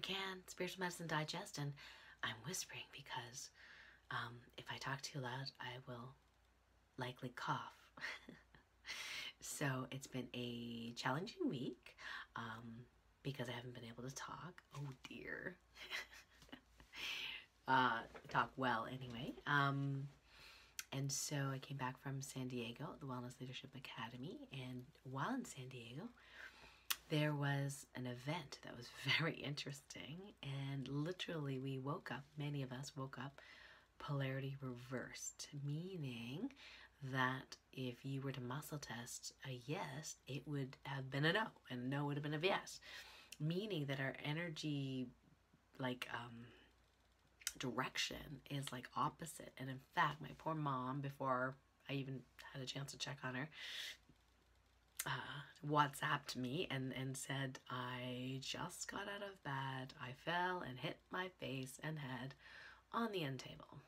Kan, Spiritual Medicine Digest, and I'm whispering because um, if I talk too loud, I will likely cough. so it's been a challenging week um, because I haven't been able to talk. Oh dear. uh, talk well anyway. Um, and so I came back from San Diego, the Wellness Leadership Academy, and while in San Diego, there was an event that was very interesting. And literally, we woke up, many of us woke up polarity reversed, meaning that if you were to muscle test a yes, it would have been a no, and no would have been a yes, meaning that our energy, like, um, direction is like opposite. And in fact, my poor mom, before I even had a chance to check on her, uh, WhatsApped me and, and said, I just got out of bed. I fell and hit my face and head on the end table.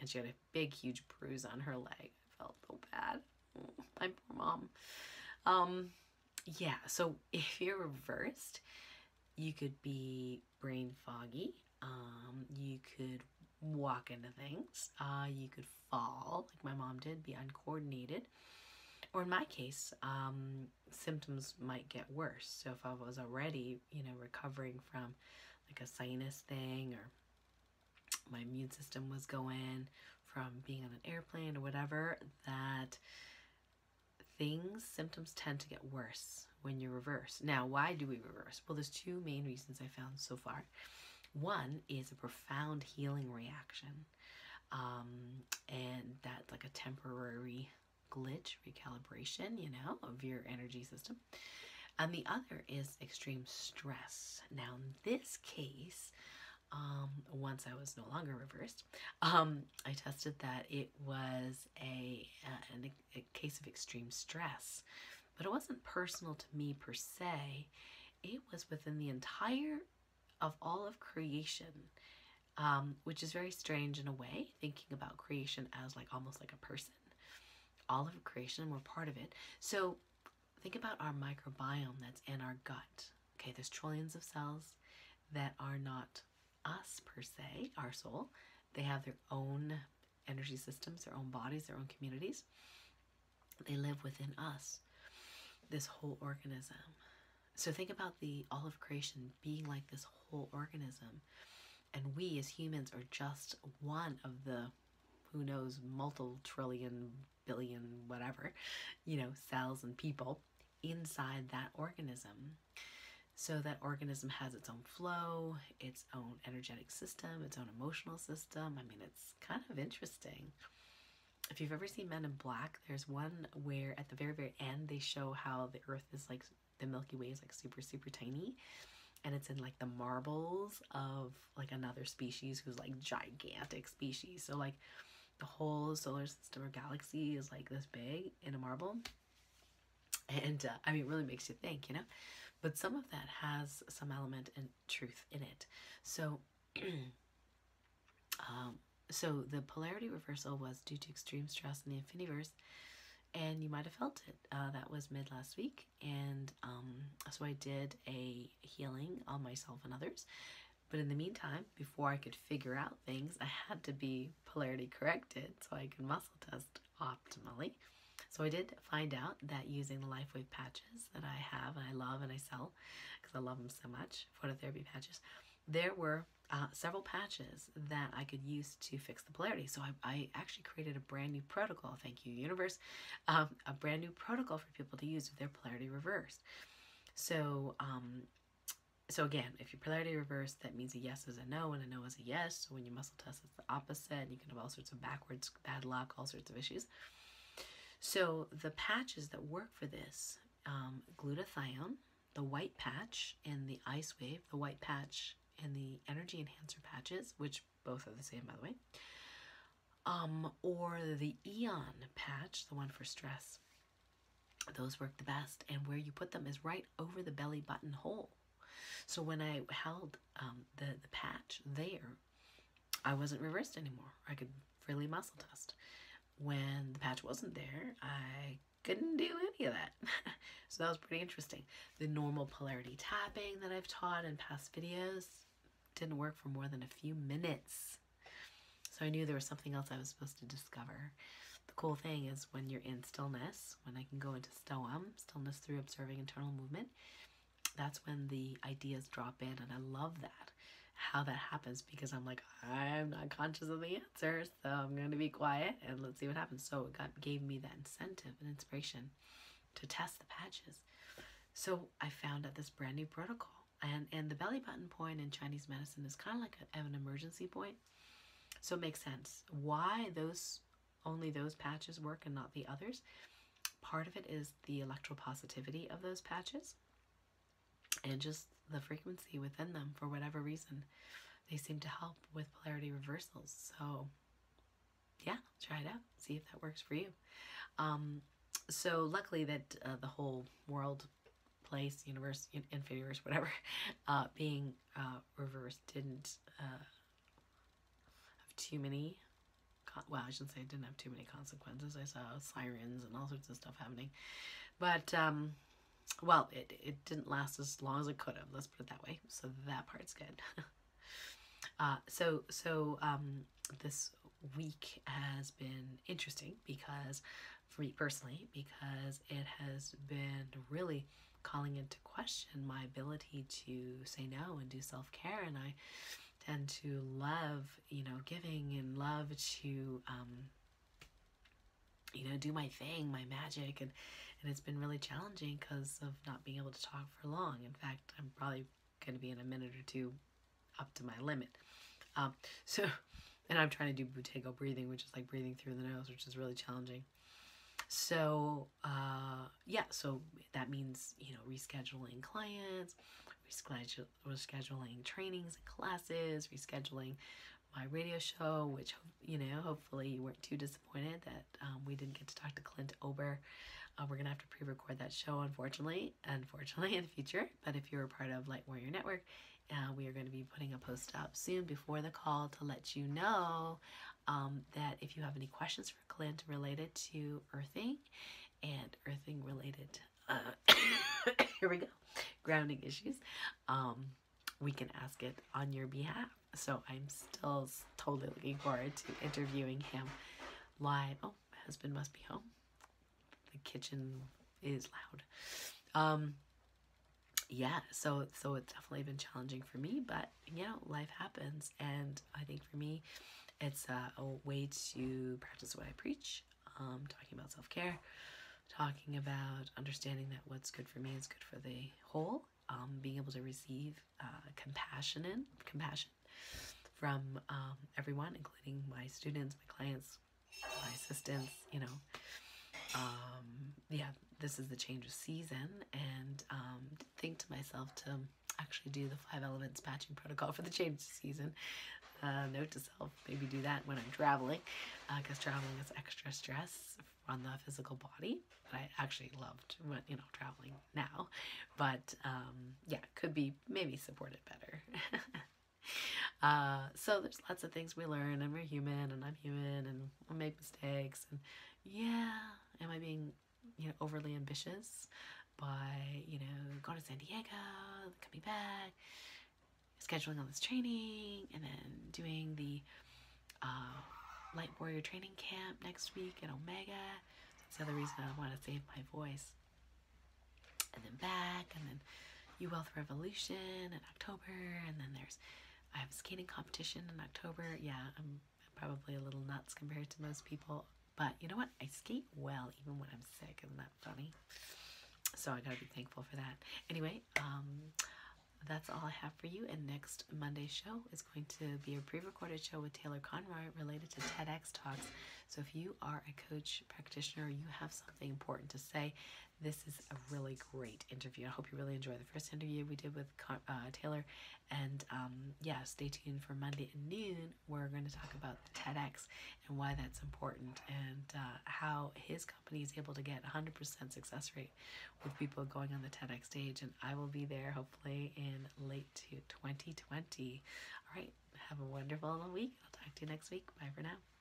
And she had a big, huge bruise on her leg. I felt so bad. my poor mom. Um, yeah, so if you're reversed, you could be brain foggy. Um, you could walk into things. Uh, you could fall, like my mom did, be uncoordinated or in my case, um, symptoms might get worse. So if I was already, you know, recovering from like a sinus thing or my immune system was going from being on an airplane or whatever, that things, symptoms tend to get worse when you reverse. Now, why do we reverse? Well, there's two main reasons I found so far. One is a profound healing reaction, um, and that's like a temporary glitch, recalibration, you know, of your energy system. And the other is extreme stress. Now, in this case, um, once I was no longer reversed, um, I tested that it was a, a, a case of extreme stress, but it wasn't personal to me per se. It was within the entire of all of creation, um, which is very strange in a way, thinking about creation as like almost like a person all of creation we're part of it. So think about our microbiome that's in our gut. Okay, there's trillions of cells that are not us per se, our soul. They have their own energy systems, their own bodies, their own communities. They live within us, this whole organism. So think about the all of creation being like this whole organism. And we as humans are just one of the, who knows, multiple trillion billion, whatever, you know, cells and people inside that organism. So that organism has its own flow, its own energetic system, its own emotional system. I mean, it's kind of interesting. If you've ever seen Men in Black, there's one where at the very, very end they show how the Earth is like, the Milky Way is like super, super tiny. And it's in like the marbles of like another species who's like gigantic species. So, like, the whole solar system or galaxy is like this big in a marble. And uh, I mean, it really makes you think, you know? But some of that has some element and truth in it. So, um, so the polarity reversal was due to extreme stress in the Infiniverse, and you might have felt it. Uh, that was mid last week, and um, so I did a healing on myself and others, but in the meantime, before I could figure out things, I had to be polarity corrected so I could muscle test optimally. So I did find out that using the LifeWave patches that I have and I love and I sell because I love them so much, phototherapy patches, there were uh, several patches that I could use to fix the polarity. So I, I actually created a brand new protocol, thank you universe, um, a brand new protocol for people to use if their polarity reversed. So um, so again, if your polarity reversed, that means a yes is a no and a no is a yes. So when you muscle test, it's the opposite. You can have all sorts of backwards bad luck, all sorts of issues. So the patches that work for this, um, glutathione, the white patch, and the IceWave, the white patch and the energy enhancer patches, which both are the same by the way, um, or the Aeon patch, the one for stress. Those work the best, and where you put them is right over the belly button hole. So when I held um, the, the patch there, I wasn't reversed anymore. I could freely muscle test. When the patch wasn't there, I couldn't do any of that. so that was pretty interesting. The normal polarity tapping that I've taught in past videos didn't work for more than a few minutes. So I knew there was something else I was supposed to discover. The cool thing is when you're in stillness, when I can go into stoam, stillness through observing internal movement, that's when the ideas drop in and I love that. How that happens because I'm like, I'm not conscious of the answer, so I'm going to be quiet and let's see what happens. So it got, gave me that incentive and inspiration to test the patches. So I found out this brand new protocol. And, and the belly button point in Chinese medicine is kind of like a, an emergency point. So it makes sense. Why those only those patches work and not the others? Part of it is the electropositivity of those patches and just the frequency within them for whatever reason. They seem to help with polarity reversals. So, yeah, try it out. See if that works for you. Um, so, luckily, that uh, the whole world, place, universe, infinity universe, whatever, uh, being uh, reversed didn't uh, have too many. well, I shouldn't say didn't have too many consequences. I saw sirens and all sorts of stuff happening. But, um, well, it, it didn't last as long as it could have. Let's put it that way. So that part's good. uh, so so um, this week has been interesting because for me personally, because it has been really calling into question my ability to say no and do self care, and I tend to love you know giving and love to um, you know do my thing, my magic, and and it's been really challenging because of not being able to talk for long. In fact, I'm probably going to be in a minute or two up to my limit. Um, so, and I'm trying to do buteyko breathing, which is like breathing through the nose, which is really challenging. So, uh, yeah, so that means, you know, rescheduling clients, reschedule, rescheduling trainings and classes, rescheduling my radio show, which, you know, hopefully you weren't too disappointed that um, we didn't get to talk to Clint Ober uh, we're gonna have to pre-record that show, unfortunately, unfortunately in the future. But if you're a part of Light Warrior Network, uh, we are going to be putting a post up soon before the call to let you know um, that if you have any questions for Clint related to earthing and earthing related, uh, here we go, grounding issues, um, we can ask it on your behalf. So I'm still totally looking forward to interviewing him live. Oh, my husband must be home the kitchen is loud. Um, yeah, so so it's definitely been challenging for me, but you know, life happens, and I think for me, it's a, a way to practice what I preach. Um, talking about self care, talking about understanding that what's good for me is good for the whole. Um, being able to receive uh, compassion and compassion from um, everyone, including my students, my clients, my assistants, you know, um, yeah, this is the change of season, and um, think to myself to actually do the five elements patching protocol for the change of season. Uh, note to self, maybe do that when I'm traveling, because uh, traveling is extra stress on the physical body. But I actually loved, when, you know, traveling now. But um, yeah, could be maybe supported better. uh, so there's lots of things we learn, and we're human, and I'm human, and we make mistakes, and yeah, am I being, you know, overly ambitious by, you know, going to San Diego, coming back, scheduling all this training, and then doing the uh, Light Warrior Training Camp next week at Omega. That's the other reason I want to save my voice. And then back, and then You Wealth Revolution in October, and then there's I have a skating competition in October. Yeah, I'm probably a little nuts compared to most people. But you know what? I skate well even when I'm sick. Isn't that funny? So I gotta be thankful for that. Anyway, um, that's all I have for you. And next Monday's show is going to be a pre recorded show with Taylor Conroy related to TEDx Talks. So if you are a coach, practitioner, you have something important to say, this is a really great interview. I hope you really enjoy the first interview we did with uh, Taylor. And um, yeah, stay tuned for Monday at noon. We're going to talk about TEDx and why that's important and uh, how his company is able to get 100% success rate with people going on the TEDx stage. And I will be there hopefully in late 2020. All right, have a wonderful week. I'll talk to you next week. Bye for now.